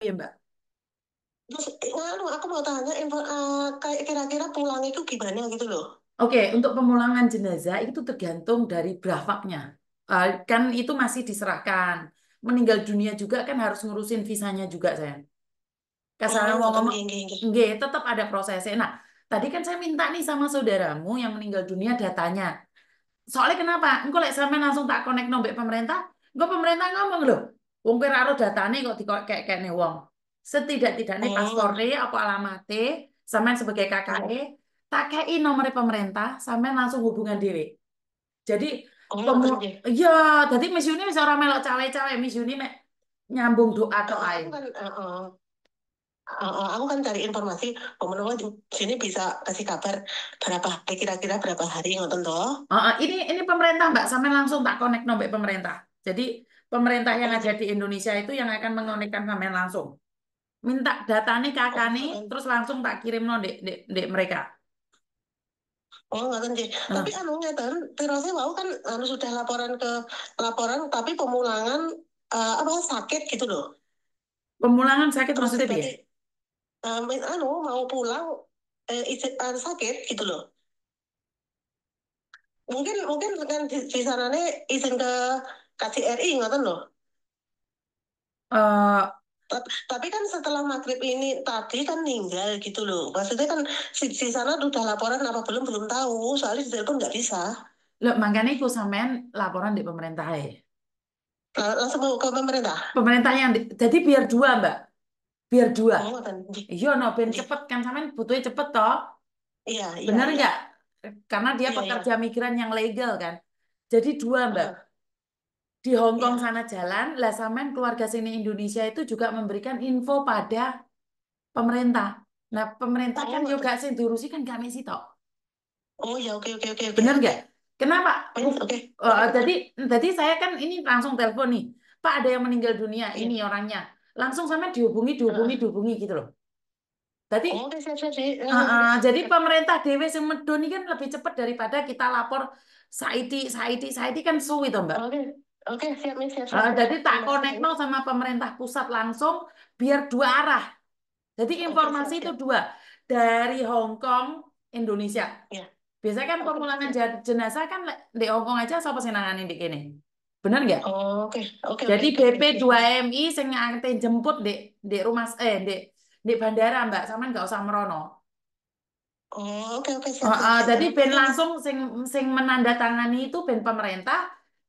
ya Mbak. Terus, nganu, aku mau tanya, eh, kayak kira-kira pulang itu gimana gitu loh. Oke, untuk pemulangan jenazah itu tergantung dari brafaknya. Eh, kan itu masih diserahkan. Meninggal dunia juga kan harus ngurusin visanya juga, sayang. Kasarnya Oh, mau ngomong, nggih tetap ada prosesnya. Nah, tadi kan saya minta nih sama saudaramu yang meninggal dunia datanya. Soalnya kenapa? Engko lek sampean langsung tak connect nombek pemerintah, engko pemerintah ngomong loh. Wong kowe ora datane kok nih wong. Setidak-tidaknya Oh, paspornya apa alamate, sampean sebagai KKE, tak kei nomor pemerintah, sampean langsung hubungan diri. Jadi oh pemu ngoten nggih. iya, jadi Miss Yuni bisa ora melok cawe-cawe Miss Yuni mek nyambung doa tok Eh, ae. aku kan, aku cari informasi, pemenang di sini bisa kasih kabar berapa hari, kira-kira berapa hari ngoten toh. Heeh, ini ini pemerintah Mbak, sampean langsung tak connect nombek pemerintah. Jadi pemerintah yang Oh, ada di Indonesia itu yang akan mengonekkan sampean langsung. minta datanya kakak oh, nih ngoten. terus langsung tak kirim no dek dek dek mereka Oh, ngoten nggih. Nah, Tapi anu ngeten, terusnya mau kan anu sudah laporan ke laporan tapi pemulangan eh, apa sakit gitu loh. pemulangan sakit Terus maksudnya dia berarti eh, anu mau pulang eh, izin eh, sakit gitu loh. Mungkin mungkin kan di, di sananya izin ke KJRI ngoten loh. Eh, Tapi, tapi kan setelah maghrib ini tadi kan meninggal gitu loh. Maksudnya kan di, di sana udah laporan apa belum belum tahu. Soalnya di telepon nggak bisa. lo makanya sampean laporan di pemerintah ya langsung ke pemerintah. pemerintah yang di- jadi biar dua mbak biar dua Oh, iya no ben Nggih. cepet kan sampean butuhnya cepet toh Iya, iya, bener iya. nggak karena dia Iya, iya. pekerja migran yang legal kan jadi dua mbak Heeh. Di Hong Kong Iya. sana jalan lah sampean keluarga sini Indonesia itu juga memberikan info pada pemerintah nah pemerintah Oh, kan ngoten. juga sih diurusi kan kami sih toh Oh, ya oke oke oke oke. Bener Oke. nggak? Kenapa? Oke, oke. Eh, Oke, bener. jadi, jadi saya kan ini langsung telepon nih, Pak ada yang meninggal dunia, Iya. ini orangnya. Langsung sama dihubungi, dihubungi, dihubungi gitu loh. Tadi, Oh, sih. eh, eh, jadi pemerintah dewe sing medoni kan lebih cepat daripada kita lapor Saiti, Saiti, Saiti kan suwi toh Mbak. Oke. Oke, siap nih, siap Eh, siap. siap. jadi tak connect kasih. sama pemerintah pusat langsung biar dua arah. Jadi Oke, informasi siap, itu dua dari Hong Kong, Indonesia. Iya. Biasanya kan Oke, pemulangan jenazah kan di Hong Kong aja siapa sih nangani di kene? Bener nggak? Oh, oke. Oke, Jadi oke, oke, BP oke. 2MI sing ngante jemput di di rumah eh di di bandara Mbak, sama nggak usah merono. Oh, oke oke siap siap siap. jadi ben langsung sing sing menandatangani itu ben pemerintah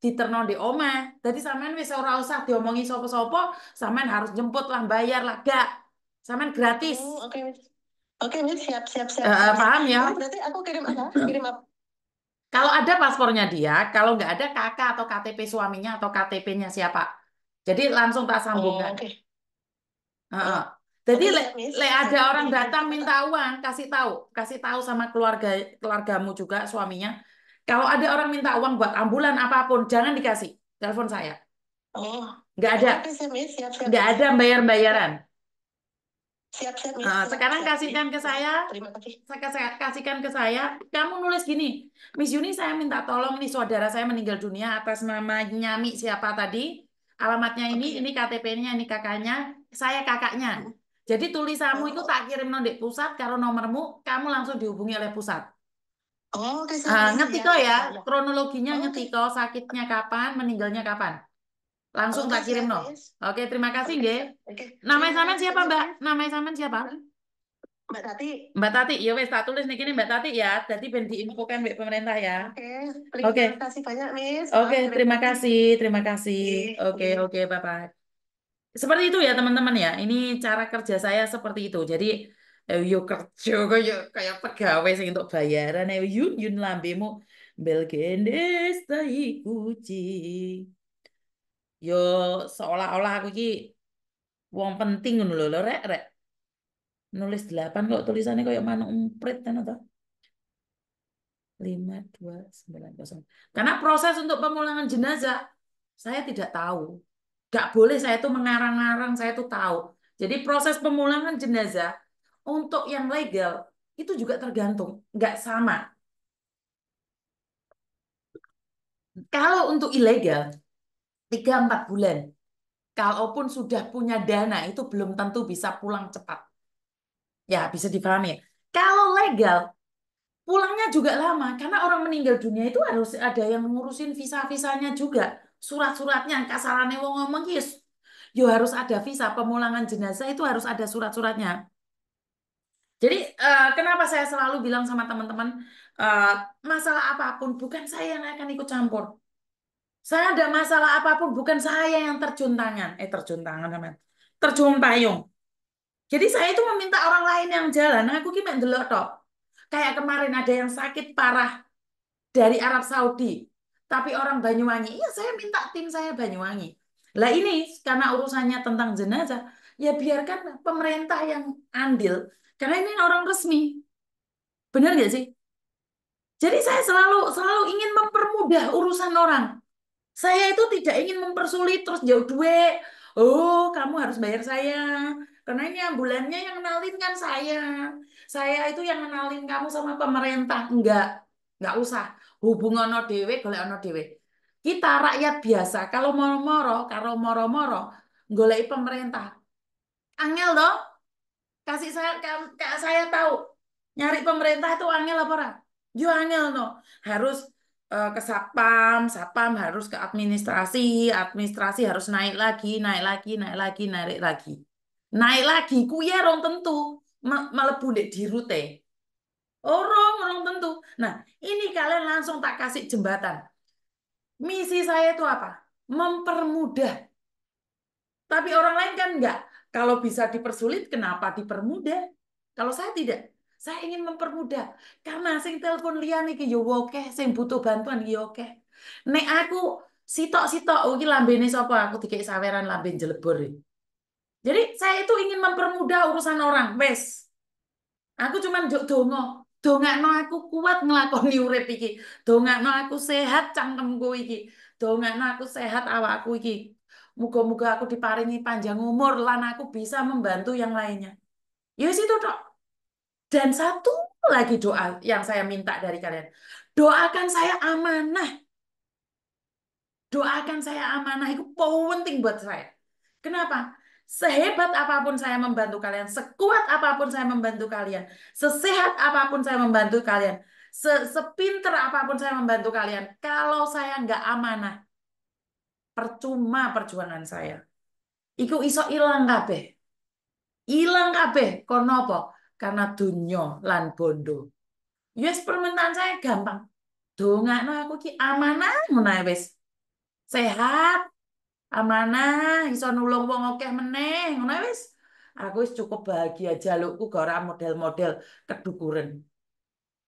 diterno di omah. Jadi sampean wis ora usah diomongi sapa-sapa, sampean harus jemput lah bayar lah gak. Sampean gratis. Oh, oke. Oke, Miss. siap siap siap. Siap. paham ya? Ini berarti aku kirim apa? Kirim apa? Kalau ada paspornya dia, kalau nggak ada KK atau KTP suaminya atau KTP-nya siapa. Jadi langsung tak Oh, sambungkan. Oh. Jadi Oke, le, siap, Miss. le Siap. ada orang datang minta uang, kasih tahu, kasih tahu sama keluarga keluargamu juga suaminya. Kalau ada orang minta uang buat ambulan apa pun, jangan dikasih. Telepon saya. Oh. Nggak ada, nggak ada bayar-bayaran. Siap siap. Nah, Siap, sekarang siap. kasihkan ke saya, Terima kasih. saya kasih- kasihkan ke saya. Kamu nulis gini, Miss Yuni saya minta tolong nih saudara saya meninggal dunia atas nama Nyami siapa tadi, alamatnya ini, Oke. ini KTP-nya, ini kakaknya, saya kakaknya. Jadi tulisanmu itu Oh. tak kirim nondek pusat, kalau nomormu kamu langsung dihubungi oleh pusat. Oh, siap, Ah, ngerti Siap, kok ya, siap. kronologinya Oh, ngerti oke. kok sakitnya kapan, meninggalnya kapan. Langsung Oke, tak kirim no. Oke, terima kasih Oke, nggih. Oke. Namanya sampean siapa, Mbak? Namanya sampean siapa? Mbak Tati. Mbak Tati, ya wes tak tulis nih gini Mbak Tati ya. Jadi ben diinfokan Mbak pemerintah ya. Oke, Oke. terima kasih banyak, Miss. Oke, Maaf, terima kasih, terima kasih. Iya, Oke, iya. oke, bye-bye. Seperti itu ya teman-teman ya. Ini cara kerja saya seperti itu. Jadi yo kerja kayak kayak pegawai sing untuk bayaran eh yun yun lambemu bel gendes tai kucing. Yo seolah-olah aku iki wong penting ngono lho rek rek. Nulis delapan kok tulisannya kayak manuk emprit kan atau? 5290. Karena proses untuk pemulangan jenazah saya tidak tahu. Gak boleh saya itu mengarang-arang, saya itu tahu. Jadi proses pemulangan jenazah untuk yang legal itu juga tergantung, nggak sama. Kalau untuk ilegal, 3-4 bulan. kalaupun sudah punya dana itu belum tentu bisa pulang cepat. Ya, bisa dipahami. ya. Kalau legal, pulangnya juga lama karena orang meninggal dunia itu harus ada yang ngurusin visa-visanya juga. Surat-suratnya kasarane wong ngomong yes. Yo harus ada visa pemulangan jenazah itu harus ada surat-suratnya. Jadi eh, kenapa saya selalu bilang sama teman-teman eh, masalah apa pun bukan saya yang akan ikut campur. Saya ada masalah apa pun bukan saya yang terjun tangan. Eh terjun tangan namanya. Terjun payung. Jadi saya itu meminta orang lain yang jalan. Aku ki ndelok tok. Kayak kemarin ada yang sakit parah dari Arab Saudi. Tapi orang Banyuwangi, iya saya minta tim saya Banyuwangi. Lah ini karena urusannya tentang jenazah, ya biarkan pemerintah yang andil. Karena ini orang resmi. Benar nggak sih? Jadi saya selalu selalu ingin mempermudah urusan orang. Saya itu tidak ingin mempersulit terus jauh duit. Oh, kamu harus bayar saya. Karena ini ambulannya yang kenalin kan saya. Saya itu yang kenalin kamu sama pemerintah. Enggak, enggak usah. Hubungan ono dewe, golek ono dewe. Kita rakyat biasa, kalau moro-moro, kalau moro-moro, golek pemerintah. Angel dong, kasih saya, kayak saya tahu. Nyari pemerintah itu angel apa ora? Yo angel no. Harus eh, ke satpam, satpam harus ke administrasi, administrasi harus naik lagi, naik lagi, naik lagi, naik lagi. Naik lagi, kuya rong tentu melebu ndek di rute. Orang, orang tentu. Nah, ini kalian langsung tak kasih jembatan. Misi saya itu apa? Mempermudah. Tapi orang lain kan enggak. Kalau bisa dipersulit, kenapa dipermudah? Kalau saya tidak. Saya ingin mempermudah. Karena sing telepon liyan iki yo akeh, sing butuh bantuan yo akeh. Nek aku sitok-sitok oh, iki lambene sapa aku dikek saweran lambe jelebur. Jadi saya itu ingin mempermudah urusan orang, wes. Aku cuman njuk donga. Dongakno aku kuat nglakoni urip iki. Dongakno aku sehat cangkemku iki. Dongakno aku sehat awakku iki. Muga-muga aku diparingi panjang umur lan aku bisa membantu yang lainnya. Ya itu tok. Dan satu lagi doa yang saya minta dari kalian. Doakan saya amanah. Doakan saya amanah itu penting buat saya. Kenapa? Sehebat apa pun saya membantu kalian, sekuat apa pun saya membantu kalian, sesehat apa pun saya membantu kalian, se- sepinter apa pun saya membantu kalian, kalau saya nggak amanah, percuma perjuangan saya. Iku iso ilang kabeh. Ilang kabeh. Kono apa? Karena dunyo lan bondo. Yes, permintaan saya gampang. Dongakno aku ki amanah ae wis. Sehat, amanah, iso nulung wong akeh meneh, ngono wis. Aku wis cukup bahagia jalukku gak model-model kedukuren.